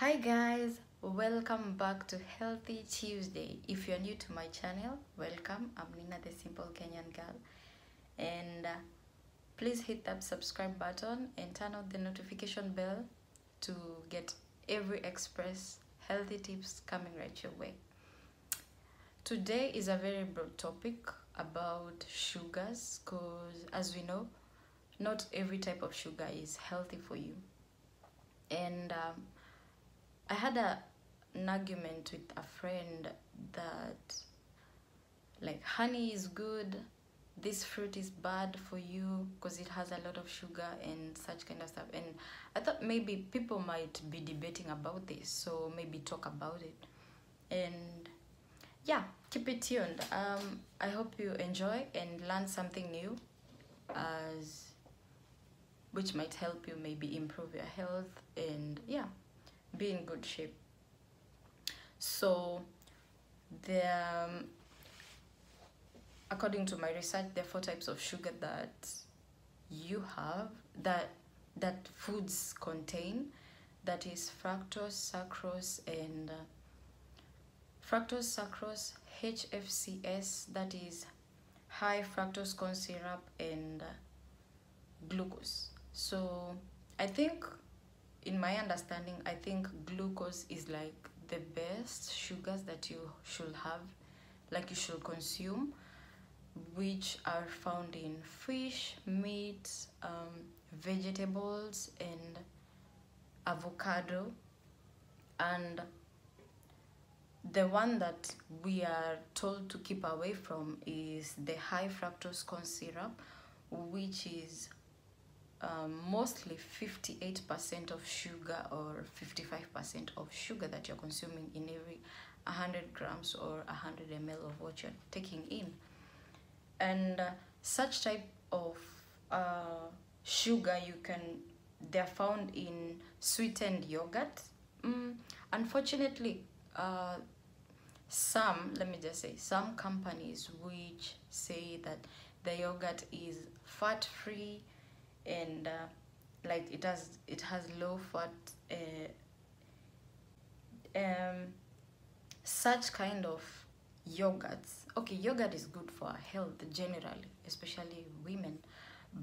Hi guys, welcome back to Healthy Tuesday. If you're new to my channel, welcome. I'm Nina the Simple Kenyan Girl. And uh, please hit that subscribe button and turn on the notification bell to get every express healthy tips coming right your way. Today is a very broad topic about sugars because as we know, not every type of sugar is healthy for you. And um, I had a, an argument with a friend that like honey is good, this fruit is bad for you because it has a lot of sugar and such kind of stuff. And I thought maybe people might be debating about this, so maybe talk about it. And yeah, keep it tuned. Um, I hope you enjoy and learn something new as which might help you maybe improve your health and yeah be in good shape. So the um, according to my research there are four types of sugar that you have that that foods contain. That is fructose sucrose and uh, fructose sucrose hfcs that is high fructose corn syrup and uh, glucose. So i think in my understanding i think glucose is like the best sugars that you should have like you should consume which are found in fish meat um, vegetables and avocado. And the one that we are told to keep away from is the high fructose corn syrup which is um, mostly 58% of sugar or 55% of sugar that you're consuming in every 100 grams or 100 ml of what you're taking in. And uh, such type of uh, sugar you can they're found in sweetened yogurt. Mm, unfortunately uh, some let me just say some companies which say that the yogurt is fat free and uh, like it has it has low fat uh, um, such kind of yogurts. Okay yogurt is good for health generally especially women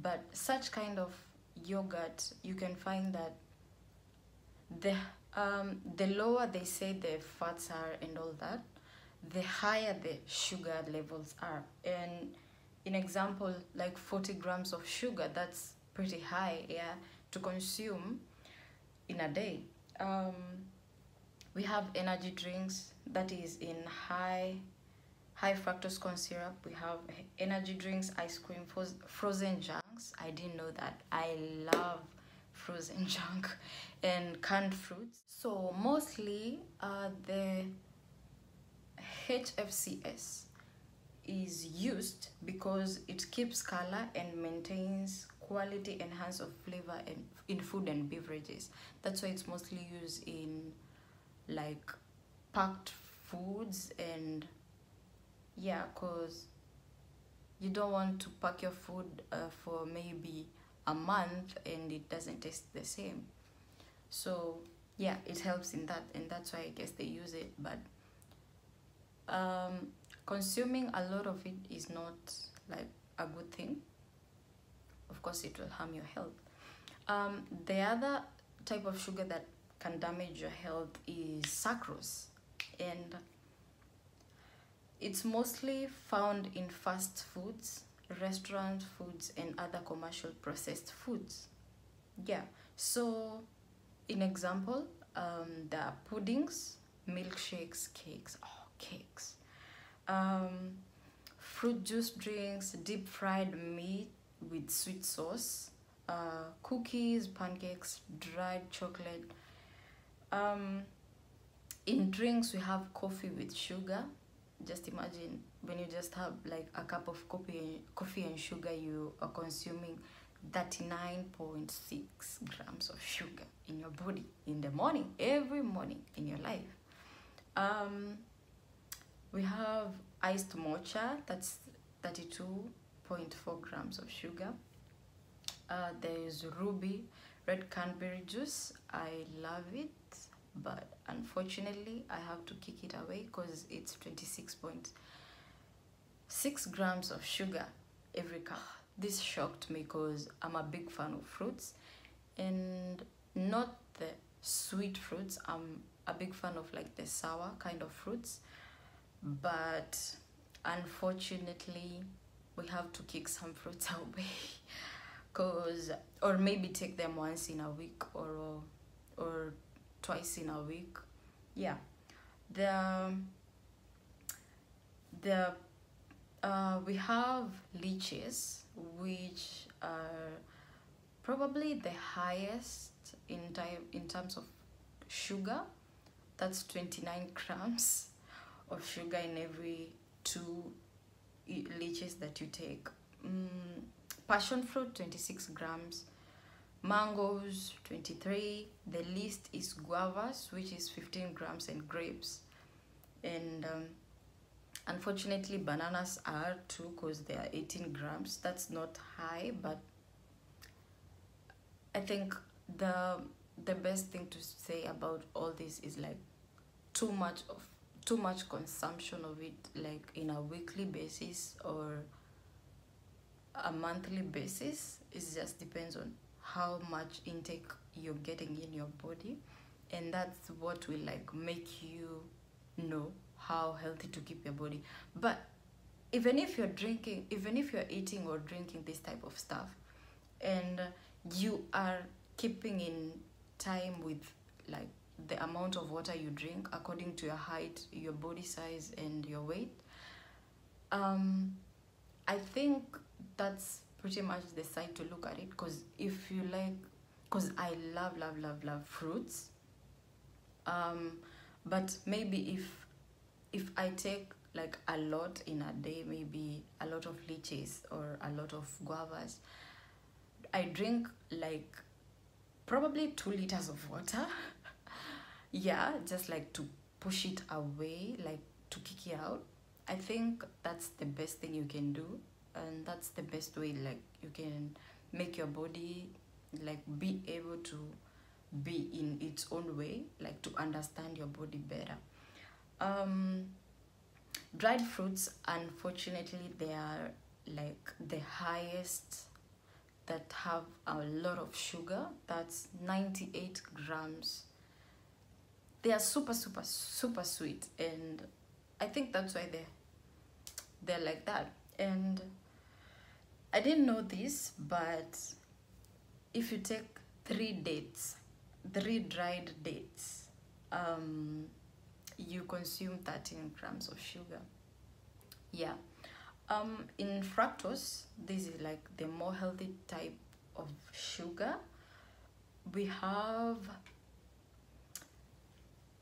but such kind of yogurt you can find that the um, the lower they say the fats are and all that the higher the sugar levels are. And in example like 40 grams of sugar that's pretty high yeah to consume in a day. Um, we have energy drinks that is in high high fructose corn syrup. We have energy drinks ice cream frozen junks. I didn't know that. I love frozen junk and canned fruits. So mostly uh, the hfcs is used because it keeps color and maintains quality enhance of flavor in, in food and beverages. That's why it's mostly used in like packed foods and yeah because you don't want to pack your food uh, for maybe a month and it doesn't taste the same. So yeah it helps in that and that's why i guess they use it but um, consuming a lot of it is not like a good thing of course it will harm your health. Um, the other type of sugar that can damage your health is sucrose. And it's mostly found in fast foods restaurant foods and other commercial processed foods. Yeah so in example um, the puddings milkshakes cakes oh cakes. Um, fruit juice drinks deep fried meat with sweet sauce uh, cookies pancakes dried chocolate. Um, in drinks we have coffee with sugar. Just imagine when you just have like a cup of coffee coffee and sugar you are consuming 39.6 grams of sugar in your body in the morning every morning in your life. Um, we have iced mocha that's 32.4 grams of sugar. Uh, there is ruby red cranberry juice. I love it but unfortunately i have to kick it away because it's 26.6 grams of sugar every cup. This shocked me because i'm a big fan of fruits and not the sweet fruits. I'm a big fan of like the sour kind of fruits but unfortunately we have to kick some fruits away. Cause or maybe take them once in a week or or twice in a week. Yeah. The the uh, we have lychees which are probably the highest in time in terms of sugar. That's 29 grams of sugar in every two lychees that you take. Mm, passion fruit 26 grams. Mangoes 23 the least is guavas which is 15 grams and grapes. And um, unfortunately bananas are too because they are 18 grams. That's not high but i think the the best thing to say about all this is like too much of too much consumption of it like in a weekly basis or a monthly basis it just depends on how much intake you're getting in your body. And that's what will like make you know how healthy to keep your body. But even if you're drinking even if you're eating or drinking this type of stuff and you are keeping in time with like the amount of water you drink according to your height your body size and your weight. Um i think that's pretty much the side to look at it because if you like because i love love love love fruits um but maybe if if i take like a lot in a day maybe a lot of lychees or a lot of guavas i drink like probably two liters of water yeah just like to push it away like to kick it out. I think that's the best thing you can do and that's the best way like you can make your body like be able to be in its own way like to understand your body better. Um dried fruits unfortunately they are like the highest that have a lot of sugar. That's 98 grams they are super super super sweet and i think that's why they they're like that. And i didn't know this but if you take three dates three dried dates um you consume 13 grams of sugar. Yeah. Um in fructose this is like the more healthy type of sugar. We have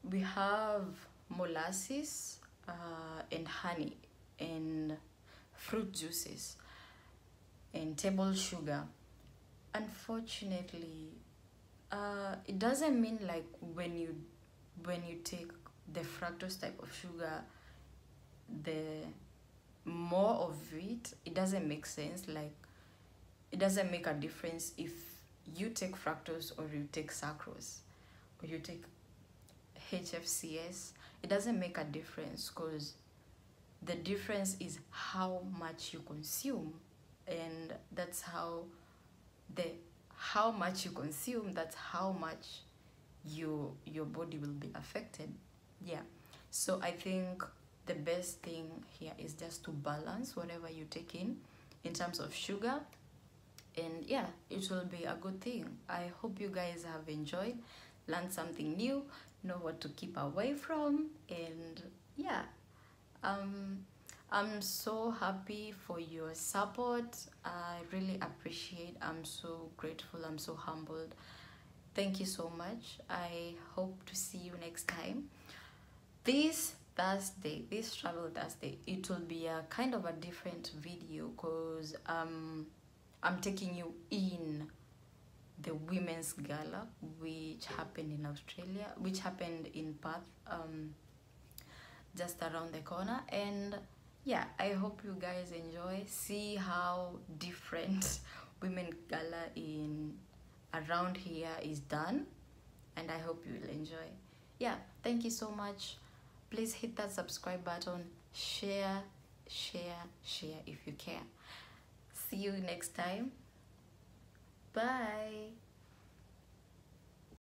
we have molasses uh, and honey and fruit juices and table sugar. Unfortunately uh, it doesn't mean like when you when you take the fructose type of sugar the more of it it doesn't make sense like it doesn't make a difference if you take fructose or you take sucrose or you take HFCS it doesn't make a difference because the difference is how much you consume and that's how the how much you consume that's how much you your body will be affected. Yeah. So i think the best thing here is just to balance whatever you take in in terms of sugar. And yeah it will be a good thing. I hope you guys have enjoyed learned something new know what to keep away from and yeah. Um i'm so happy for your support. I really appreciate i'm so grateful i'm so humbled. Thank you so much. I hope to see you next time. This thursday this travel thursday it will be a kind of a different video because um i'm taking you in the women's gala which happened in australia which happened in perth um just around the corner. And yeah i hope you guys enjoy. See how different women gala in around here is done. And i hope you will enjoy. Yeah thank you so much. Please hit that subscribe button. Share share share if you care. See you next time bye